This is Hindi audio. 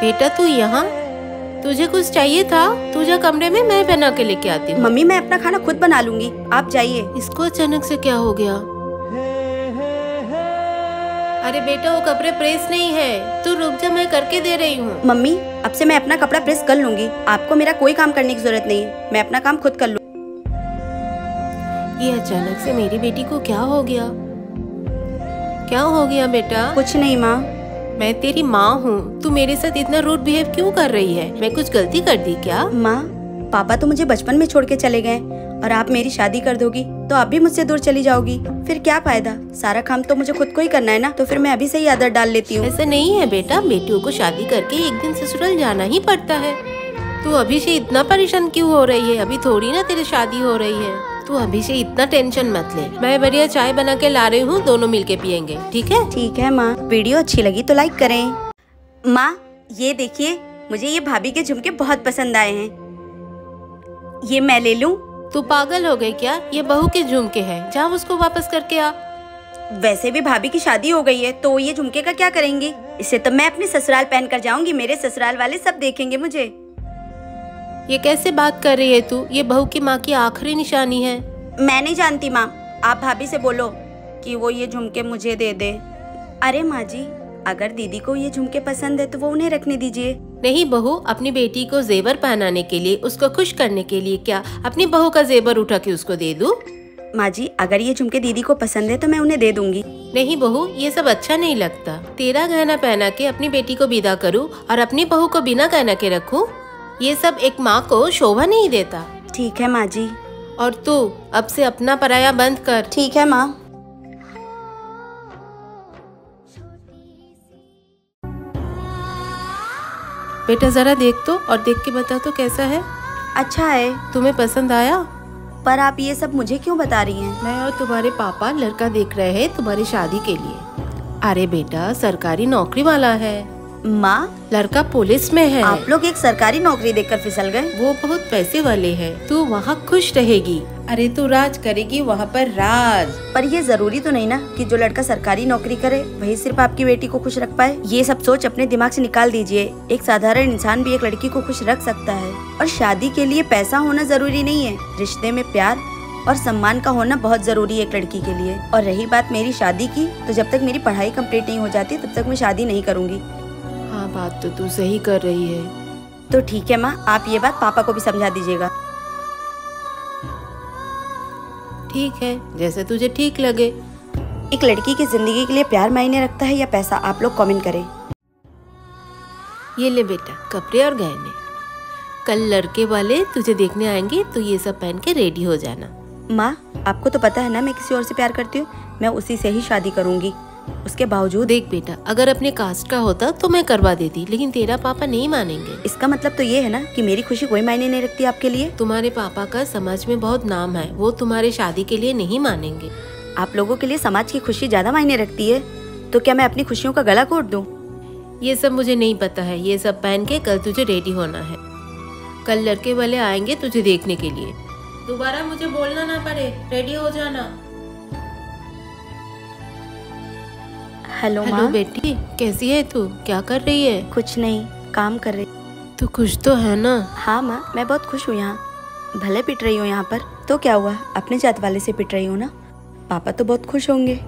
बेटा तू यहाँ? तुझे कुछ चाहिए था? तुझे कमरे में मैं बना के लेके आती हूँ। मम्मी मैं अपना खाना खुद बना लूँगी। आप जाइए। इसको अचानक से क्या हो गया? अरे बेटा वो कपड़े प्रेस नहीं है। तू रुक जा मैं करके दे रही हूँ। मम्मी अब से मैं अपना कपड़ा प्रेस कर लूँगी। आपको मेरा कोई काम करने की ज़रूरत नहीं है। मैं अपना काम खुद कर लूँ। ये अचानक से मेरी बेटी को क्या हो गया? क्या हो गया बेटा? कुछ नहीं माँ। मैं तेरी माँ हूँ। तू मेरे साथ इतना रूड बिहेव क्यों कर रही है? मैं कुछ गलती कर दी क्या? माँ पापा तो मुझे बचपन में छोड़ के चले गए और आप मेरी शादी कर दोगी तो आप भी मुझसे दूर चली जाओगी। फिर क्या फ़ायदा? सारा काम तो मुझे खुद को ही करना है ना? तो फिर मैं अभी से ही आदत डाल लेती हूँ। ऐसा नहीं है बेटा बेटियों को शादी करके एक दिन ससुराल जाना ही पड़ता है। तू अभी से इतना परेशान क्यों हो रही है? अभी थोड़ी ना तेरी शादी हो रही है। तू अभी से इतना टेंशन मत ले। मैं बढ़िया चाय बना के ला रही हूँ दोनों मिलके पियेंगे। ठीक है? ठीक है माँ। वीडियो अच्छी लगी तो लाइक करें। माँ ये देखिए मुझे ये भाभी के झुमके बहुत पसंद आए हैं। ये मैं ले लूँ? तू पागल हो गई क्या? ये बहू के झुमके हैं। जा उसको वापस करके आ। वैसे भी भाभी की शादी हो गई है तो ये झुमके का क्या करेंगी? इसे तो मैं अपने ससुराल पहन कर जाऊँगी मेरे ससुराल वाले सब देखेंगे मुझे। ये कैसे बात कर रही है तू? ये बहू की माँ की आखिरी निशानी है। मैं नहीं जानती माँ। आप भाभी से बोलो कि वो ये झुमके मुझे दे दे। अरे माँ जी अगर दीदी को ये झुमके पसंद है तो वो उन्हें रखने दीजिए। नहीं बहू अपनी बेटी को जेवर पहनाने के लिए उसको खुश करने के लिए क्या अपनी बहू का जेवर उठा के उसको दे दूँ? माँ जी अगर ये झुमके दीदी को पसंद है तो मैं उन्हें दे दूँगी। नहीं बहू ये सब अच्छा नहीं लगता। तेरा गहना पहना के अपनी बेटी को विदा करूँ और अपनी बहू को बिना गहना के रखूँ? ये सब एक माँ को शोभा नहीं देता। ठीक है माँ जी। और तू अब से अपना पराया बंद कर। ठीक है माँ। बेटा जरा देख तो और देख के बता तो कैसा है। अच्छा है। तुम्हें पसंद आया? पर आप ये सब मुझे क्यों बता रही हैं? मैं और तुम्हारे पापा लड़का देख रहे हैं तुम्हारी शादी के लिए। अरे बेटा सरकारी नौकरी वाला है। माँ लड़का पुलिस में है। आप लोग एक सरकारी नौकरी देखकर फिसल गए। वो बहुत पैसे वाले हैं। तू वहाँ खुश रहेगी। अरे तू राज करेगी वहाँ पर राज। पर ये ज़रूरी तो नहीं ना कि जो लड़का सरकारी नौकरी करे वही सिर्फ़ आपकी बेटी को खुश रख पाए। ये सब सोच अपने दिमाग से निकाल दीजिए। एक साधारण इंसान भी एक लड़की को खुश रख सकता है। और शादी के लिए पैसा होना ज़रूरी नहीं है। रिश्ते में प्यार और सम्मान का होना बहुत ज़रूरी है एक लड़की के लिए। और रही बात मेरी शादी की तो जब तक मेरी पढ़ाई कंप्लीट नहीं हो जाती तब तक मैं शादी नहीं करूँगी। बात तो तू सही कर रही है। तो ठीक है माँ आप ये बात पापा को भी समझा दीजिएगा। ठीक है जैसे तुझे ठीक लगे। एक लड़की की ज़िंदगी के लिए प्यार मायने रखता है या पैसा आप लोग कमेंट करें। ये ले बेटा कपड़े और गहने। कल लड़के वाले तुझे देखने आएँगे तो ये सब पहन के रेडी हो जाना। माँ आपको तो पता है ना मैं किसी और से प्यार करती हूँ मैं उसी से ही शादी करूँगी। उसके बावजूद देख बेटा अगर अपने कास्ट का होता तो मैं करवा देती लेकिन तेरा पापा नहीं मानेंगे। इसका मतलब तो ये है ना कि मेरी खुशी कोई मायने नहीं रखती आपके लिए? तुम्हारे पापा का समाज में बहुत नाम है वो तुम्हारे शादी के लिए नहीं मानेंगे। आप लोगों के लिए समाज की खुशी ज़्यादा मायने रखती है? तो क्या मैं अपनी खुशियों का गला घोट दूँ? ये सब मुझे नहीं पता है ये सब पहन के कल तुझे रेडी होना है। कल लड़के वाले आएँगे तुझे देखने के लिए। दोबारा मुझे बोलना ना पड़े रेडी हो जाना। हेलो हेलो बेटी कैसी है तू? क्या कर रही है? कुछ नहीं काम कर रही। तू खुश तो है ना? हाँ माँ मैं बहुत खुश हूँ यहाँ। भले पिट रही हूँ यहाँ पर तो क्या हुआ? अपने जात वाले से पिट रही हूँ ना? पापा तो बहुत खुश होंगे।